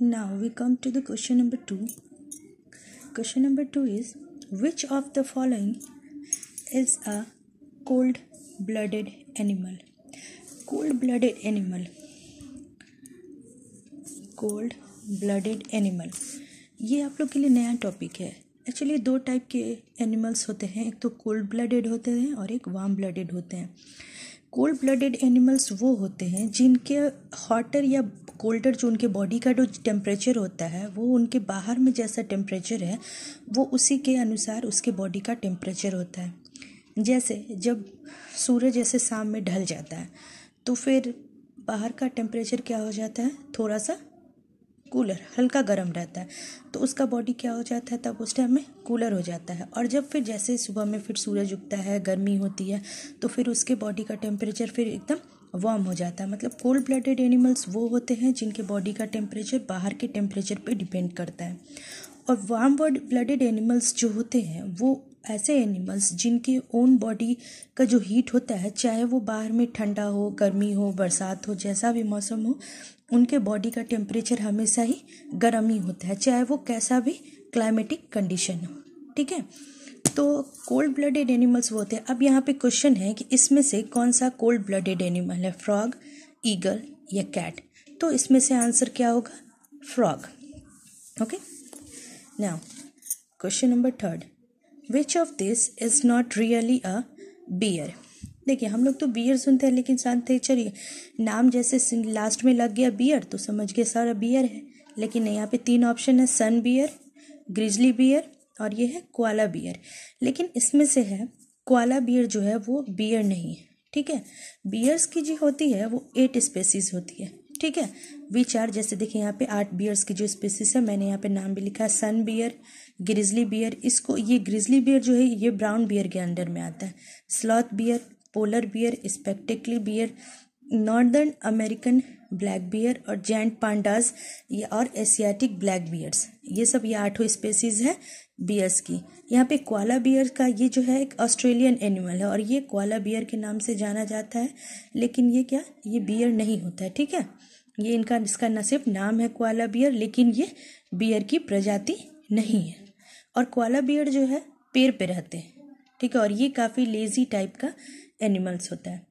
now we come to the question number 2 question number 2 is which of the following is a cold blooded animal cold blooded animal cold blooded animal ये आप लोग के लिए नया topic है actually दो type के animals होते हैं एक तो कोल्ड ब्लडेड होते हैं और एक वार्म ब्लडेड होते हैं कोल्ड ब्लडेड एनिमल्स वो होते हैं जिनके हॉटर या कोल्डर जो उनके बॉडी का जो टेम्परेचर होता है, वो उनके बाहर में जैसा टेम्परेचर है, वो उसी के अनुसार उसके बॉडी का टेम्परेचर होता है। जैसे जब सूरज जैसे शाम में ढल जाता है तो फिर बाहर का टेम्परेचर क्या हो जाता है? थोड़ा सा कूलर, हल्का गर्म रहता है। तो उसका बॉडी क्या हो जाता है, तब उस टाइम में कूलर हो जाता है। और जब फिर जैसे सुबह में फिर सूरज उगता है, गर्मी होती है तो फिर उसके बॉडी का टेम्परेचर फिर एकदम वार्म हो जाता है। मतलब कोल्ड ब्लडेड एनिमल्स वो होते हैं जिनके बॉडी का टेम्परेचर बाहर के टेम्परेचर पे डिपेंड करता है। और वार्म ब्लडेड एनिमल्स जो होते हैं, वो ऐसे एनिमल्स जिनके ओन बॉडी का जो हीट होता है, चाहे वो बाहर में ठंडा हो, गर्मी हो, बरसात हो, जैसा भी मौसम हो, उनके बॉडी का टेम्परेचर हमेशा ही गर्म ही होता है, चाहे वो कैसा भी क्लाइमेटिक कंडीशन हो, ठीक है? तो कोल्ड ब्लडेड एनिमल्स वो होते हैं। अब यहाँ पे क्वेश्चन है कि इसमें से कौन सा कोल्ड ब्लडेड एनिमल है फ्रॉग ईगल या कैट तो इसमें से आंसर क्या होगा? Frog okay now question number third which of this is not really a bear देखिए, हम लोग तो बियर सुनते हैं, लेकिन जानते चलिए। नाम जैसे लास्ट में लग गया बियर तो समझ गए सर बियर है। लेकिन यहाँ पे तीन ऑप्शन है सन बियर ग्रिजली बियर और ये है क्वाला बियर लेकिन इसमें से है क्वाला बियर जो है, वो बियर नहीं है, ठीक है? बियर्स की जो होती है, वो एट स्पेसीज होती है। ठीक है? विच आर जैसे देखिए यहाँ पे आठ बियर्स की जो स्पेसिस है, मैंने यहाँ पे नाम भी लिखा है सन बियर ग्रिजली बियर इसको ये ग्रिजली बियर जो है, ये ब्राउन बियर के अंडर में आता है। Sloth bear polar bear spectacled bear northern American black bear और जेंट पांडाज ये और एशियाटिक ब्लैक बियर्स ये सब ये आठों स्पेसीज है बियर्स की। यहाँ पे क्वाला बियर का ये जो है एक ऑस्ट्रेलियन एनिमल है और ये क्वाला बियर के नाम से जाना जाता है, लेकिन ये क्या? ये बियर नहीं होता है, ठीक है? ये इनका, इसका न सिर्फ़ नाम है क्वाला बियर लेकिन ये बियर की प्रजाति नहीं है। और क्वाला बियर जो है पेड़ पे रहते हैं, ठीक है? और ये काफ़ी लेजी टाइप का एनिमल्स होता है।